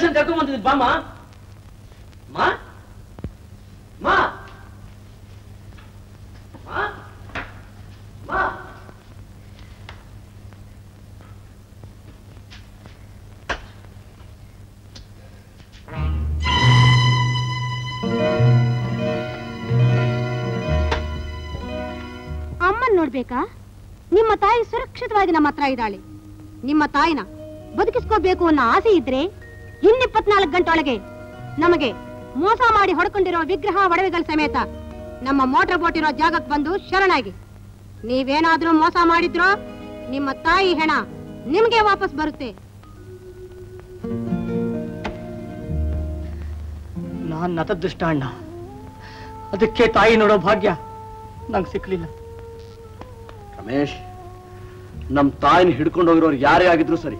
Station ಕರ್ಕೊಂಡ್ ಬಂದಿದ್ದು ಬಾಮ ನೋಡ್ಬೇಕಾ? ನಿಮ್ಮ ತಾಯಿ ಸುರಕ್ಷಿತವಾಗಿ ನಮ್ಮ ಹತ್ರ ಇದ್ದಾಳೆ. ನಿಮ್ಮ ತಾಯಿನ ಬದುಕಿಸ್ಕೋಬೇಕು ಅನ್ನೋ ಆಸೆ ಇದ್ರೆ ಇನ್ನಿಪ್ಪತ್ನಾಲ್ಕು ಗಂಟೆ ಒಳಗೆ ನಮಗೆ ಮೋಸ ಮಾಡಿ ಹೊಡ್ಕೊಂಡಿರೋ ವಿಗ್ರಹ ಒಡವೆಗಳ ಸಮೇತ ನಮ್ಮ ಮೋಟರ್ ಬೋಟ್ ಇರೋ ಜಾಗಕ್ಕೆ ಬಂದು ಶರಣಾಗಿ. ನೀವೇನಾದ್ರೂ ಮೋಸ ಮಾಡಿದ್ರೋ ನಿಮ್ಮ ತಾಯಿ ಹೆಣ ನಿಮ್ಗೆ ವಾಪಸ್ ಬರುತ್ತೆ. ನಾನ್ ನತದೃಷ್ಟ ಅಣ್ಣ ಅದಕ್ಕೆ ತಾಯಿ ನೋಡೋ ಭಾಗ್ಯ ನಂಗೆ ಸಿಕ್ಲಿಲ್ಲ. ರಮೇಶ್ ನಮ್ ತಾಯಿನ ಹಿಡ್ಕೊಂಡು ಹೋಗಿರೋರು ಯಾರೇ ಆಗಿದ್ರು ಸರಿ.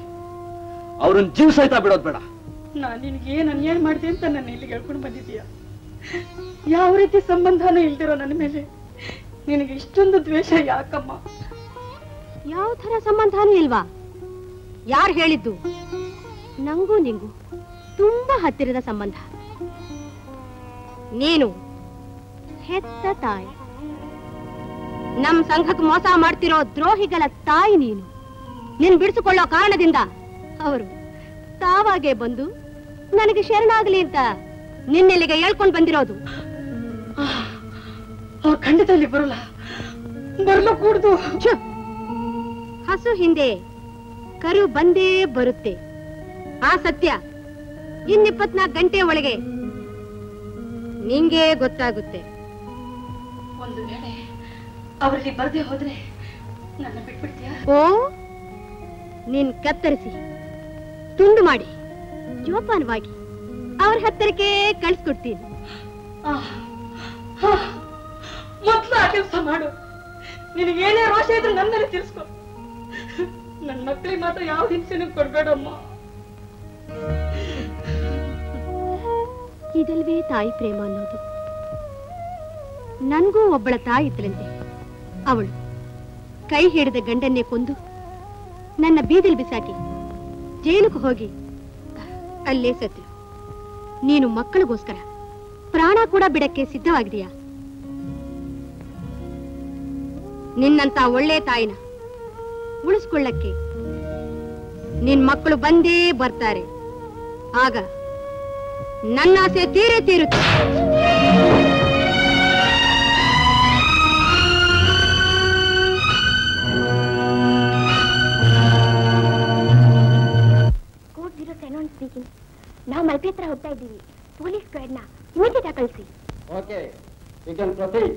ಅವ್ರನ್ನ ಜೀವ ಸಹಿತ ಬಿಡೋದ್ ಬೇಡ. ನಾನು ನಿನಗೆ ಏನ್ ಅನ್ಯಾಯ ಮಾಡಿದೆ ಅಂತ ನನ್ನ ಇಲ್ಲಿ ಹೇಳ್ಕೊಂಡು ಬಂದಿದೀಯ ಯಾವ ರೀತಿ ಸಂಬಂಧನೂ ಇಲ್ದಿರೋ ನನ್ನ ಮೇಲೆ ನಿನಗೆ ಇಷ್ಟೊಂದು ದ್ವೇಷ ಯಾಕಮ್ಮ? ಯಾವ ತರ ಸಂಬಂಧನೂ ಇಲ್ವಾ? ಯಾರು ಹೇಳಿದ್ದು? ನಂಗೂ ನಿಂಗೂ ತುಂಬಾ ಹತ್ತಿರದ ಸಂಬಂಧ. ನೀನು ಹೆತ್ತ ತಾಯಿ. ನಮ್ ಸಂಘಕ್ಕೆ ಮೋಸ ಮಾಡ್ತಿರೋ ದ್ರೋಹಿಗಳ ತಾಯಿ ನೀನು. ನಿನ್ ಬಿಡಿಸಿಕೊಳ್ಳೋ ಕಾರಣದಿಂದ ಅವರು ತಾವಾಗೆ ಬಂದು ನನಗೆ ಶರಣಾಗ್ಲಿ ಅಂತ ನಿನ್ನೆಲ್ಲಿಗೆ ಹೇಳ್ಕೊಂಡು ಬಂದಿರೋದು. ಖಂಡಿತಲ್ಲಿ ಬರಲ್ಲ. ಬರಲು ಕೂಡ್ದು. ಹಸು ಹಿಂದೆ ಕರು ಬಂದೇ ಬರುತ್ತೆ. ಆ ಸತ್ಯ ಇನ್ನಿಪ್ಪತ್ನಾಲ್ಕು ಗಂಟೆ ಒಳಗೆ ನಿಂಗೆ ಗೊತ್ತಾಗುತ್ತೆ. ಒಂದು ವೇಳೆ ಅವರಲ್ಲಿ ಬರದೆ ಹೋದ್ರೆ ನನ್ನ ಬಿಟ್ಬಿಡ್ತೀಯ? ಓ ನೀನ್ ಕತ್ತರಿಸಿ ತುಂಡು ಮಾಡಿ. ಜೋಪಾನವಾಗಿ ಅವ್ರ ಹತ್ತಿರಕ್ಕೆ ಕಳ್ಸ್ಕೊಡ್ತೀನಿ. ಮೊದ್ಲು ಆ ಕೆಲಸ ಮಾಡು. ನಿನಗೇನೇ ರೋಷ ಇದ್ರೆ ನನ್ನಲ್ಲಿ ತಿಳಿಸ್ಕೊ. ನನ್ನ ಮಕ್ಕಳಿಗೆ ಮಾತ್ರ ಯಾವ ಹಿಂಸೆನೂ ಕೊಡ್ಬೇಡಮ್ಮ. ಇದಲ್ವೇ ತಾಯಿ ಪ್ರೇಮ ಅನ್ನೋದು. ನನಗೂ ಒಬ್ಬಳ ತಾಯಿ ಇದ್ರಂತೆ. ಅವಳು ಕೈ ಹಿಡಿದ ಗಂಡನ್ನೇ ಕೊಂದು ನನ್ನ ಬೀದಿಲ್ ಬಿಸಾಕಿ ಜೈಲಿಗೆ ಹೋಗಿ ಅಲ್ಲೇ ನೀನು ಮಕ್ಕಳಿಗೋಸ್ಕರ, ಪ್ರಾಣ ಕೂಡ ಬಿಡಕ್ಕೆ ಸಿದ್ಧವಾಗಿದೆಯಾ. ನಿನ್ನಂತ ಒಳ್ಳೆ ತಾಯಿನ ಉಳಿಸ್ಕೊಳ್ಳಕ್ಕೆ ನಿನ್ ಮಕ್ಕಳು ಬಂದೇ ಬರ್ತಾರೆ. ಆಗ ನನ್ನ ಆಸೆ ತೀರೇ ತೀರುತ್ತೆ. ನಾವು ಮಲ್ಪೆ ಹತ್ರ ಹೋಗ್ತಾ ಇದ್ದೀವಿ. ಪೊಲೀಸ್ ಗಾರ್ಡ್ನ ಇಮಿಡಿಯೇಟ್ ಆಗಿ ಕಳಿಸಿ. Okay you can proceed